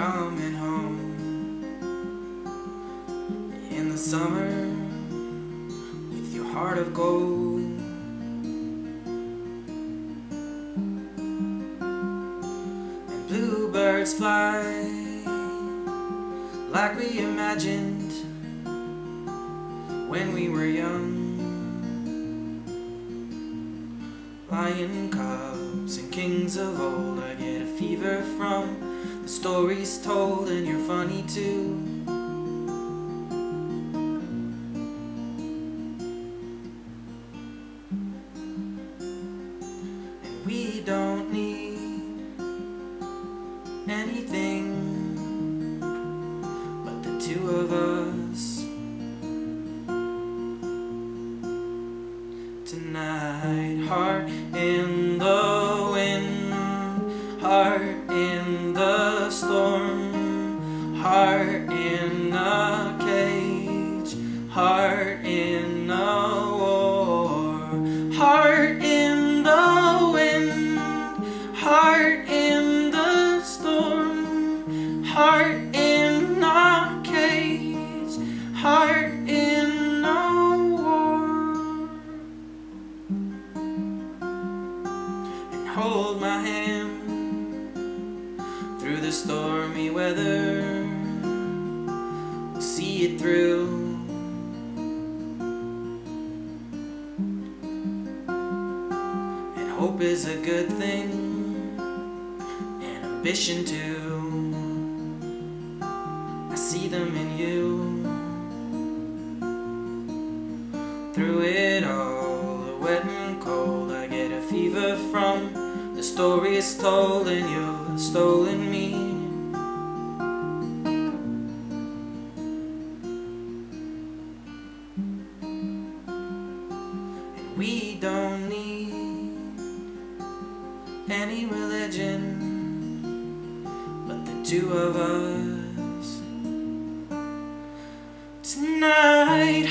coming home in the summer with your heart of gold. And bluebirds fly like we imagined when we were young. Lion cubs and kings of old, I get a fever from stories told, and you're funny too. And we don't need anything but the two of us tonight. Heart in the wind, heart heart in a war, heart in the wind, heart in the storm, heart in a cage, heart in a war. And hold my hand through the stormy weather. We'll see it through. Hope is a good thing, and ambition too. I see them in you. Through it all, the wet and cold, I get a fever from the stories told, and you've stolen me. And we don't need any religion but the two of us. Tonight,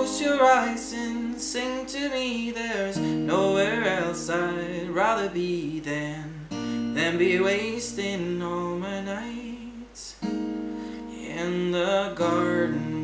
Close your eyes and sing to me. There's nowhere else I'd rather be than than be wasting all my nights in the garden